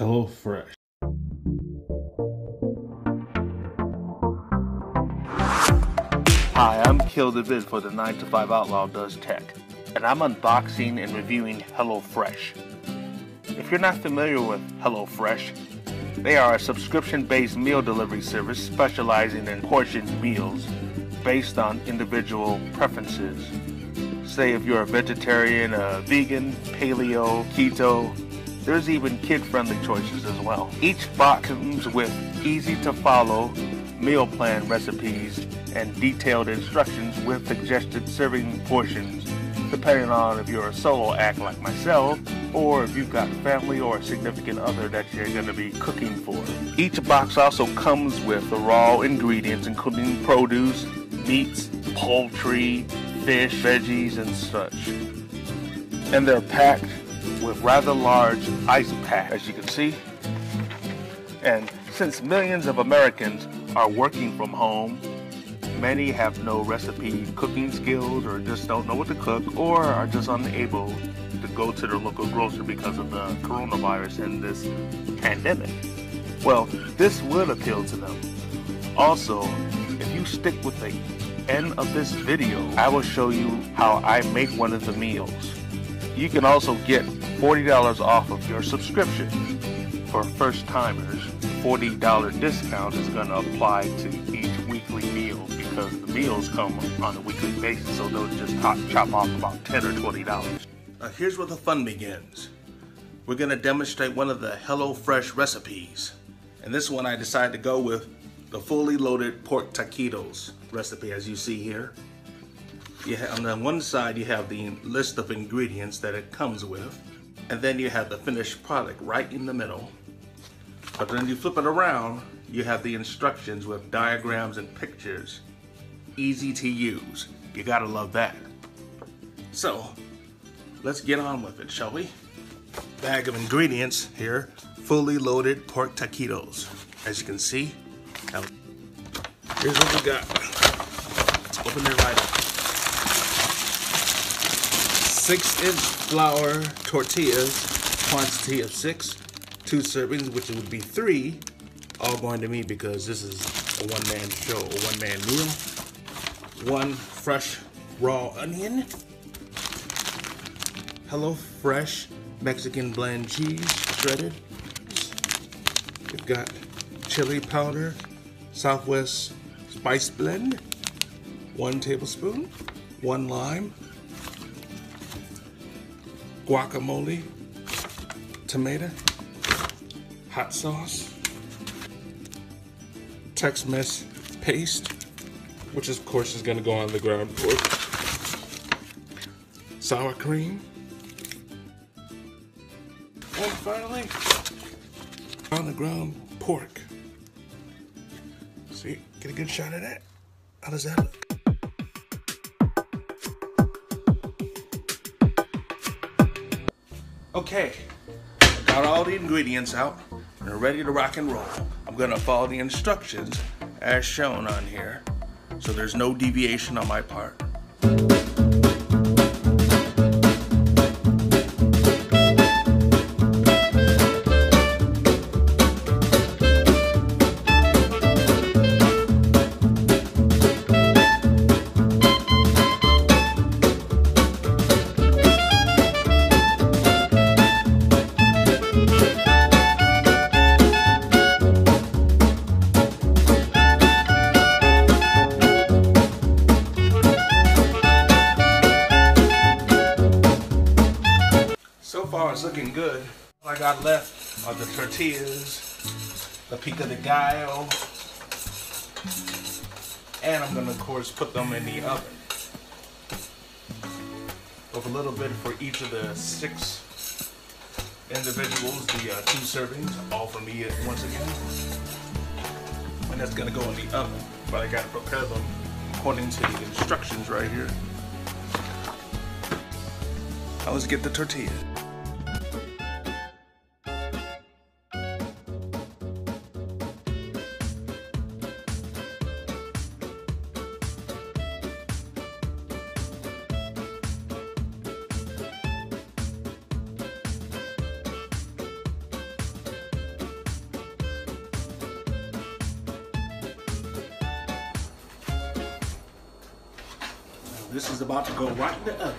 HelloFresh. Hi, I'm Kill the Vid for the 9-2-5 Outlaw Does Tech, and I'm unboxing and reviewing HelloFresh. If you're not familiar with HelloFresh, they are a subscription based meal delivery service specializing in portioned meals based on individual preferences. Say if you're a vegetarian, a vegan, paleo, keto, there's even kid friendly choices as well. Each box comes with easy to follow meal plan recipes and detailed instructions with suggested serving portions depending on if you're a solo act like myself or if you've got family or a significant other that you're going to be cooking for. Each box also comes with the raw ingredients including produce, meats, poultry, fish, veggies, and such. And they're packed with rather large ice pack as you can see. And since millions of Americans are working from home, many have no recipe cooking skills or just don't know what to cook or are just unable to go to their local grocer because of the coronavirus and this pandemic. Well, this will appeal to them. Also, if you stick with the end of this video, I will show you how I make one of the meals. You can also get $40 off of your subscription for first timers. $40 discount is going to apply to each weekly meal because the meals come on a weekly basis, so they'll just chop, chop off about 10 or $20. Now here's where the fun begins. We're going to demonstrate one of the HelloFresh recipes. And this one I decided to go with the fully loaded pork taquitos recipe as you see here. You have, on the one side you have the list of ingredients that it comes with and then you have the finished product right in the middle. But then you flip it around, you have the instructions with diagrams and pictures. Easy to use. You gotta love that. So, let's get on with it, shall we? Bag of ingredients here, fully loaded pork taquitos. As you can see, now, here's what we got. Let's open it right up. Six inch flour tortillas, quantity of six, two servings, which would be three, all going to me because this is a one man show, a one man meal. One fresh raw onion. Hello Fresh Mexican blend cheese, shredded. We've got chili powder, Southwest spice blend, one tablespoon, one lime, guacamole, tomato, hot sauce, Tex-Mex paste, which of course is gonna go on the ground pork, sour cream, and finally, on the ground pork. See, get a good shot of that. How does that look? Okay, got all the ingredients out and are ready to rock and roll. I'm gonna follow the instructions as shown on here, so there's no deviation on my part. Good. All I got left are the tortillas, the pico de gallo, and I'm gonna, of course, put them in the oven. With a little bit for each of the six individuals, the uh, two servings, all for me once again. And that's gonna go in the oven, but I gotta prepare them according to the instructions right here. Now let's get the tortilla. This is about to go right in the oven.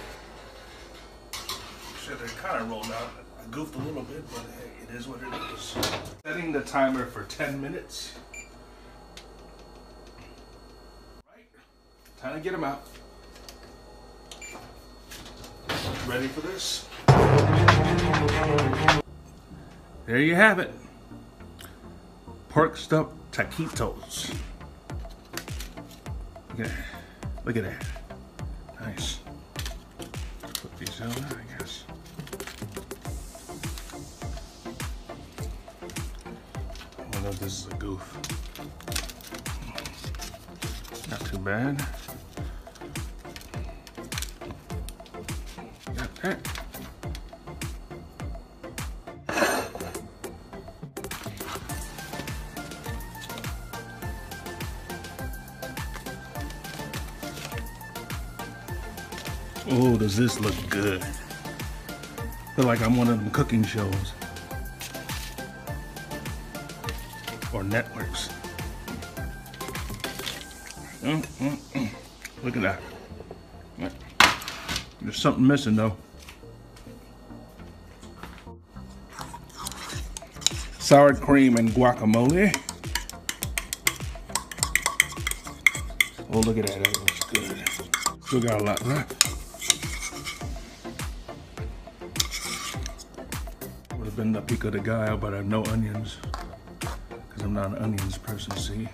Should have kind of rolled out. I goofed a little bit, but hey, it is what it is. Setting the timer for 10 minutes. Right. Time to get them out. Ready for this? There you have it. Pork stuffed taquitos. Look at that. Look at that. Nice. Put these out, I guess. I know this is a goof. Not too bad. Got that. Oh, does this look good? Feel like I'm one of them cooking shows. Or networks. Mm, mm, mm. Look at that. There's something missing though. Sour cream and guacamole. Oh, look at that. That looks good. Still got a lot left. Been the pico de gallo, but I have no onions. Because I'm not an onions person, see?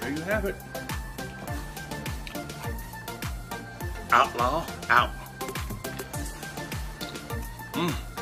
There you have it. Outlaw out. Mm.